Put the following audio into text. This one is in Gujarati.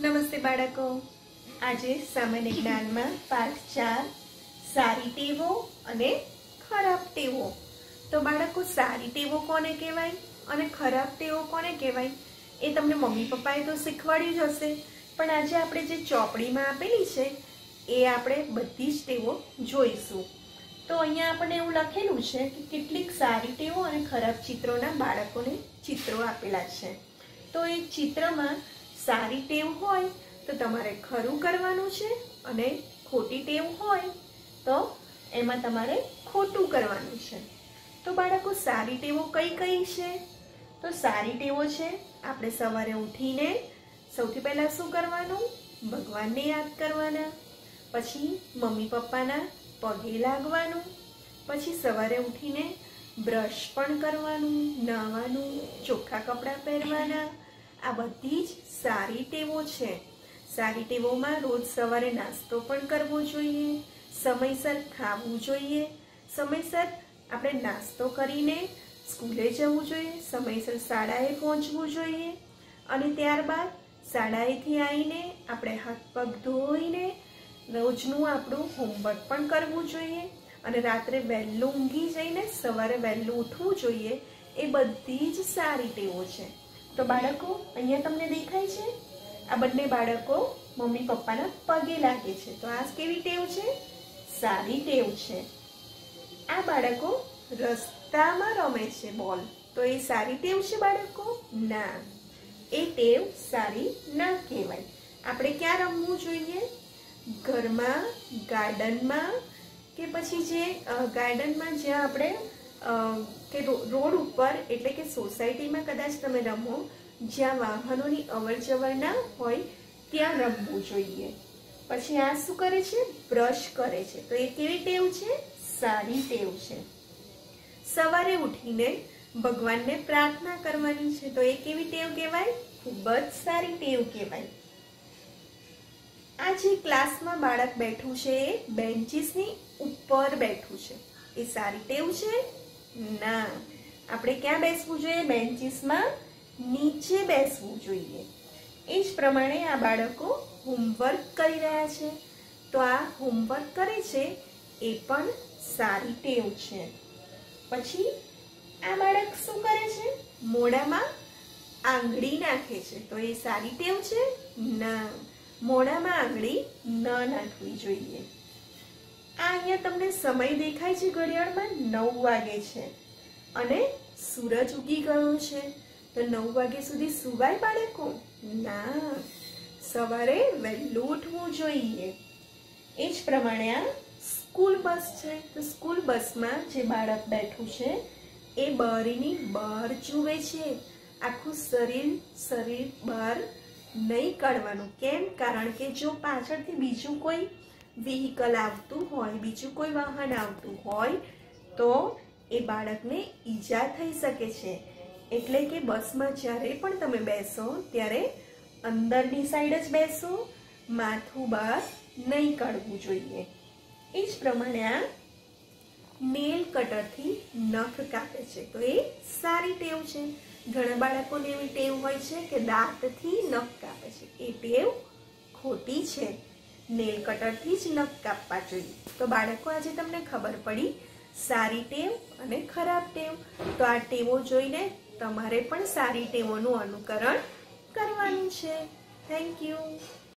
નમસ્તે બાળકો. આજે સામાન્ય જ્ઞાનમાં પાઠ ચાર, સારી ટેવો અને ખરાબ ટેવો. તો બાળકો, સારી ટેવો કોને કહેવાય અને ખરાબ ટેવો કોને કહેવાય? એ તમને મમ્મી પપ્પાએ તો શીખવાડ્યું જ હશે. પણ આજે આપણે જે ચોપડીમાં આપેલી છે, એ આપણે બધી જ ટેવો જોઈશું. તો અહીંયા આપણને એવું લખેલું છે કે કેટલીક સારી ટેવો અને ખરાબ ચિત્રોના બાળકોને ચિત્રો આપેલા છે. તો એ ચિત્રમાં સારી ટેવ હોય તો તમારે ખરું કરવાનું છે અને ખોટી ટેવ હોય તો એમાં તમારે ખોટું કરવાનું છે. તો બાળકો, સારી ટેવો કઈ કઈ છે? તો સારી ટેવો છે, આપણે સવારે ઉઠીને સૌથી પહેલાં શું કરવાનું? ભગવાનને યાદ કરવાના, પછી મમ્મી પપ્પાના પગે લાગવાનું, પછી સવારે ઉઠીને બ્રશ પણ કરવાનું નાહવાનું ચોખ્ખા કપડાં પહેરવાના આ બધી જ સારી ટેવો છે. સારી ટેવોમાં રોજ સવારે નાસ્તો પણ કરવો જોઈએ, સમયસર ખાવું જોઈએ, સમયસર આપણે નાસ્તો કરીને સ્કૂલે જવું જોઈએ, સમયસર શાળાએ પહોંચવું જોઈએ અને ત્યારબાદ શાળાએથી આવીને આપણે હાથ પગ ધોઈને રોજનું આપણું હોમવર્ક પણ કરવું જોઈએ અને રાત્રે વહેલું ઊંઘી જઈને સવારે વહેલું ઉઠવું જોઈએ. એ બધી જ સારી ટેવો છે. તો બાળકો, અહીંયા તમને દેખાય છે, આ બંને બાળકો મમ્મી પપ્પાના પગે લાગે છે. તો આ કેવી ટેવ છે? સારી ટેવ છે. આ બાળકો રસ્તામાં રમે છે બોલ. તો એ સારી ટેવ છે બાળકો? ના. એ ટેવ સારી ના કહેવાય. આપણે ક્યાં રમવું જોઈએ? ઘરમાં, ગાર્ડનમાં કે પછી જે ગાર્ડનમાં જ્યાં આપણે કે રોડ ઉપર, એટલે કે સોસાયટીમાં કદાચ તમે રમો, જ્યાં વાહનોની અવર જવર ના હોય, ત્યાં રમવું જોઈએ. પછી આ શું કરે છે? બ્રશ કરે છે. તો એ કેવી ટેવ છે? સારી ટેવ છે. સવારે ઉઠીને ભગવાનને પ્રાર્થના કરવાની છે. તો એ કેવી ટેવ કહેવાય? ખૂબ જ સારી ટેવ કહેવાય. આ જે ક્લાસમાં બાળક બેઠું છે, એ બેન્ચીસની ઉપર બેઠું છે. એ સારી ટેવ છે? ના. આપણે ક્યાં બેસવું જોઈએ? બેન્ચીસમાં નીચે બેસવું જોઈએ. એ જ પ્રમાણે આ બાળકો હોમવર્ક કરી રહ્યા છે. તો આ હોમવર્ક કરે છે એ પણ સારી ટેવ છે. પછી આ બાળક શું કરે છે? મોઢામાં આંગળી નાખે છે. તો એ સારી ટેવ છે? ના. મોઢામાં આંગળી ન નાખવી જોઈએ. આ અહીંયા તમને સમય દેખાય છે ઘડિયાળમાં નવ વાગે છે. અને સૂરજ ઉગી ગયો છે. તો નવ વાગે સુધી સુવાય બાળકો? ના. સવારે વહેલું ઉઠવું જોઈએ. એ જ પ્રમાણે આ સ્કૂલ બસ છે. તો સ્કૂલ બસમાં જે બાળક બેઠું છે, એ બારીની બહાર જુએ છે. આખું શરીર શરીર બહાર નહીં કાઢવાનું. કેમ? કારણ કે જો પાછળથી બીજું કોઈ વ્હીકલ આવતું હોય, બીજું કોઈ વાહન આવતું હોય, તો એ બાળકને ઈજા થઈ શકે છે. એટલે કે બસમાં જ્યારે પણ તમે બેસો, ત્યારે અંદરની સાઈડ જ બેસો, માથું બહાર નહીં કાઢવું જોઈએ. એ જ પ્રમાણે આ નેલ કટરથી નખ કાપે છે. તો એ સારી ટેવ છે. ઘણા બાળકોને એવી ટેવ હોય છે કે દાંતથી નખ કાપે છે. એ ટેવ ખોટી છે. નેલ કટરથી જ નખ કાપવા જોઈએ. તો બાળકો, આજે તમને ખબર પડી, સારી ટેવ અને ખરાબ ટેવ. તો આ ટેવો જોઈને તમારે પણ સારી ટેવોનું અનુકરણ કરવાનું છે. Thank you